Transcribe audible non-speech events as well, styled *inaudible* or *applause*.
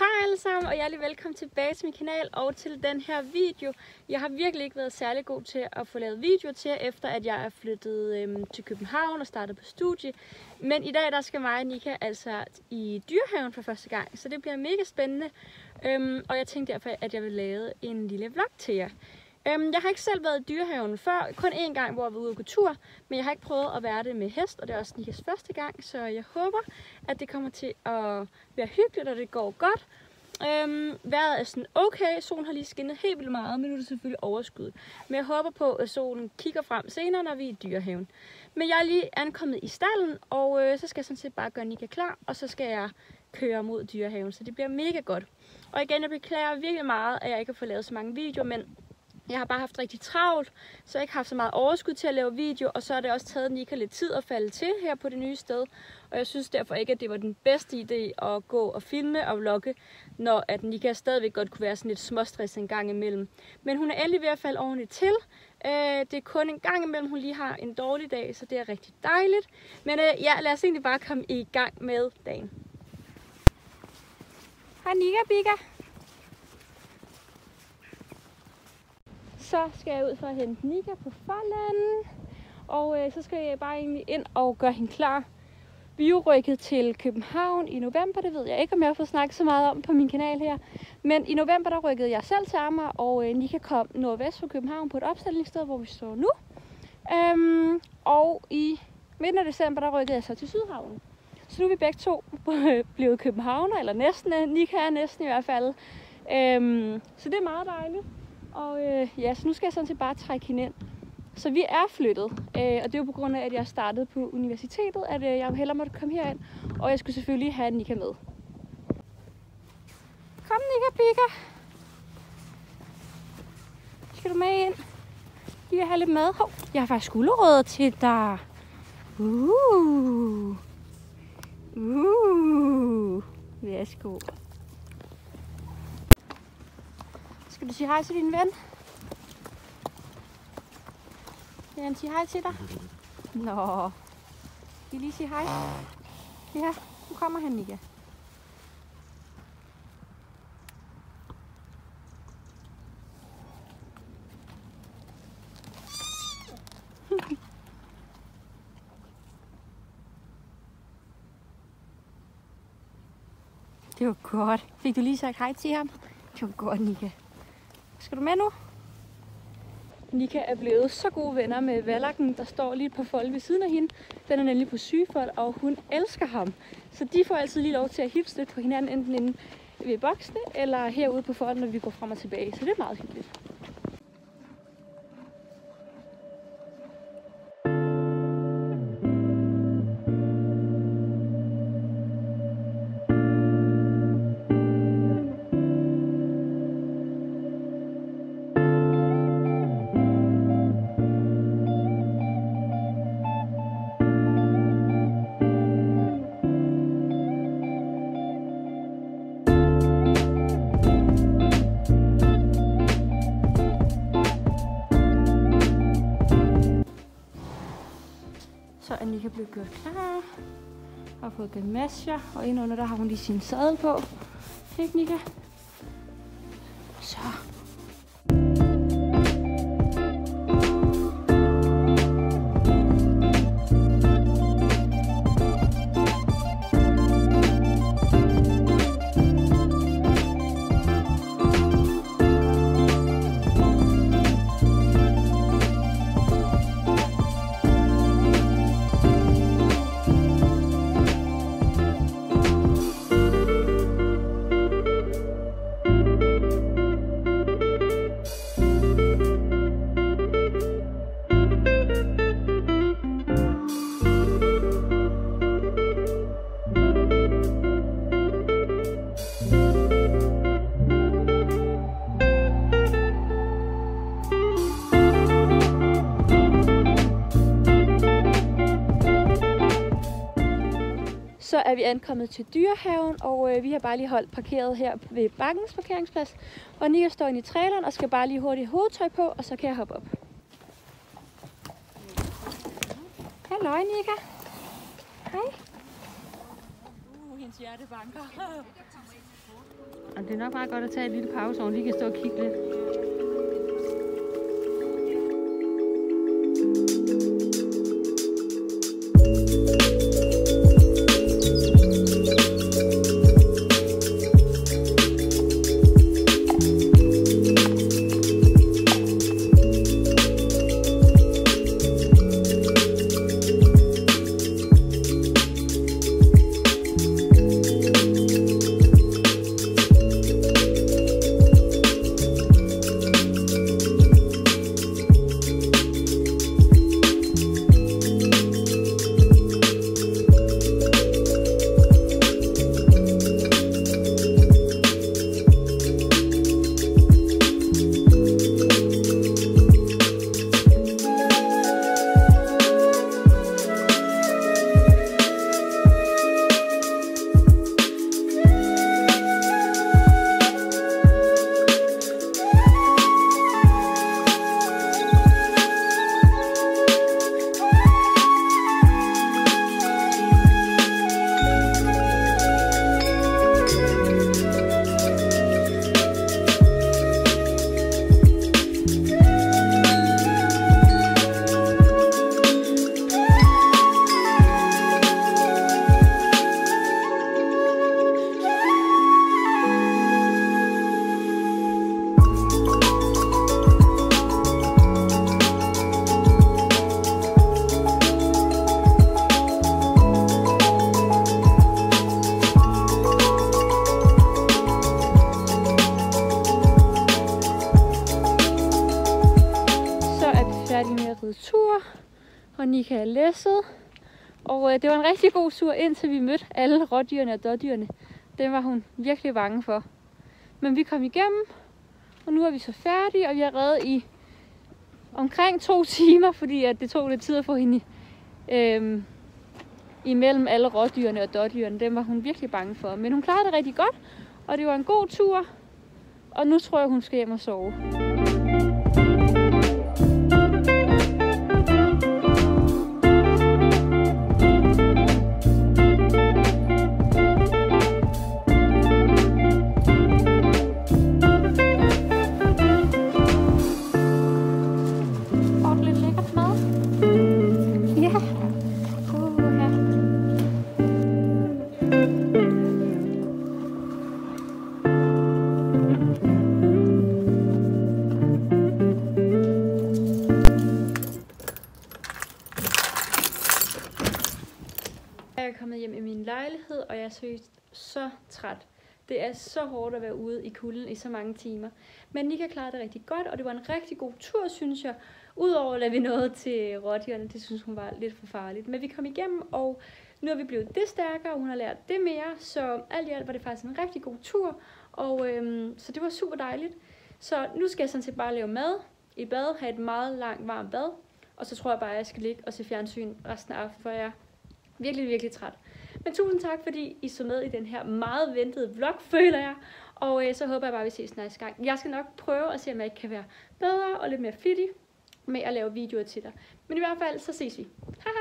Hej alle sammen, og hjertelig velkommen tilbage til min kanal og til den her video. Jeg har virkelig ikke været særlig god til at få lavet videoer til, efter at jeg er flyttet øhm, til København og startet på studie. Men i dag der skal mig og Nika altså i dyrehaven for første gang, så det bliver mega spændende. Øhm, og jeg tænkte derfor, at jeg vil lave en lille vlog til jer. Øhm, jeg har ikke selv været i dyrehaven før, kun én gang, hvor jeg var ude på tur, men jeg har ikke prøvet at være det med hest, og det er også Nikas første gang, så jeg håber, at det kommer til at være hyggeligt, og det går godt. Øhm, vejret er sådan okay, solen har lige skinnet helt vildt meget, men nu er det selvfølgelig overskud. Men jeg håber på, at solen kigger frem senere, når vi er i dyrehaven. Men jeg er lige ankommet i stallen, og øh, så skal jeg sådan set bare gøre Nika klar, og så skal jeg køre mod dyrehaven, så det bliver mega godt. Og igen, jeg beklager virkelig meget, at jeg ikke har fået lavet så mange videoer, men jeg har bare haft rigtig travlt, så jeg ikke haft så meget overskud til at lave video, og så har det også taget Nika lidt tid at falde til her på det nye sted. Og jeg synes derfor ikke, at det var den bedste idé at gå og filme og vlogge, når at Nika stadigvæk godt kunne være sådan lidt småstress en gang imellem. Men hun er endelig ved at falde ordentligt til. Øh, det er kun en gang imellem, hun lige har en dårlig dag, så det er rigtig dejligt. Men øh, ja, lad os egentlig bare komme i gang med dagen. Hej Nika Bika. Så skal jeg ud for at hente Nika på forlanden. Og øh, så skal jeg bare egentlig ind og gøre hende klar. Vi er rykket til København i november, det ved jeg ikke, om jeg har fået snakket så meget om på min kanal her. Men i november, der rykkede jeg selv til Amager, og øh, Nika kom nordvest fra København på et opstillingssted, hvor vi står nu. Øhm, og i midten af december, der rykkede jeg så til Sydhavnen. Så nu er vi begge to *laughs* blevet københavner, eller næsten, Nika er næsten i hvert fald. Øhm, så det er meget dejligt. Og øh, ja, så nu skal jeg sådan set bare trække hende ind. Så vi er flyttet, øh, og det er jo på grund af, at jeg startede på universitetet, at øh, jeg hellere måtte komme herind, og jeg skulle selvfølgelig have Nika med. Kom Nika Pika. Skal du med ind? Vi vil have lidt mad. Hov, jeg har faktisk gulerødder til dig. Uh. Uh. Værsgo. Skal du sige hej til din ven? Vil han sige hej til dig? Nå. Vi I lige sige hej? Ja, nu kommer han, Nika. *laughs* Det var godt. Fik du lige sagt hej til ham? Det var godt, Nika. Skal du med nu? Nika er blevet så gode venner med Valakken, der står lige på fold ved siden af hende. Den er nemlig på sygefold, og hun elsker ham. Så de får altid lige lov til at hilse lidt på hinanden, enten inde ved boksene, eller herude på folden, når vi går frem og tilbage. Så det er meget hyggeligt. Så er Nika blevet gjort klar. Har fået gamasjer, og indunder der har hun lige sin sadel på. Ikke Nika? Så. Er vi ankommet til dyrehaven, og øh, vi har bare lige holdt parkeret her ved bakkens parkeringsplads. Og Nika står inde i traileren og skal bare lige hurtigt hovedtøj på, og så kan jeg hoppe op. Hallo Nika. Hej. Uh, hendes hjerte banker. Og det er nok meget godt at tage et lille pause, hvor man lige kan stå og kigge lidt. Og Nika er læsset. Og øh, det var en rigtig god tur, indtil vi mødte alle rådyrene og dårdyrene. Den var hun virkelig bange for. Men vi kom igennem, og nu er vi så færdige, og vi har reddet i omkring to *laughs* timer, fordi at det tog lidt tid at få hende øh, imellem alle rådyrene og dårdyrene. Den var hun virkelig bange for. Men hun klarede det rigtig godt, og det var en god tur. Og nu tror jeg, hun skal hjem og sove. Lejlighed, og jeg er seriøst så træt. Det er så hårdt at være ude i kulden i så mange timer. Men Nika klarede det rigtig godt, og det var en rigtig god tur, synes jeg. Udover at vi nåede til rådyrene, det synes hun var lidt for farligt. Men vi kom igennem, og nu er vi blevet det stærkere, og hun har lært det mere. Så alt i alt var det faktisk en rigtig god tur, og øhm, så det var super dejligt. Så nu skal jeg sådan set bare lave mad i bad, have et meget langt varmt bad. Og så tror jeg bare, at jeg skal ligge og se fjernsyn resten af aftenen, for jeg er virkelig, virkelig træt. Men tusind tak, fordi I så med i den her meget ventede vlog, føler jeg. Og øh, så håber jeg bare, at vi ses næste gang. Jeg skal nok prøve at se, om jeg ikke kan være bedre og lidt mere flittig med at lave videoer til dig. Men i hvert fald, så ses vi. Hej hej!